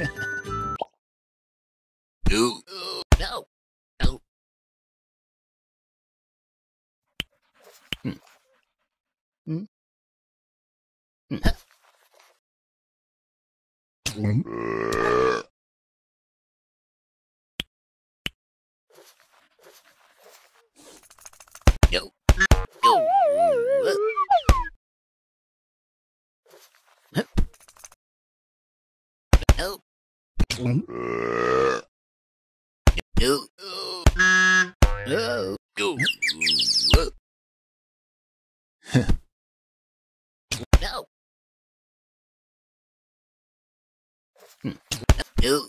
No. No. No. Hmm. Yo. Yo. No. No. No. Go. No. No.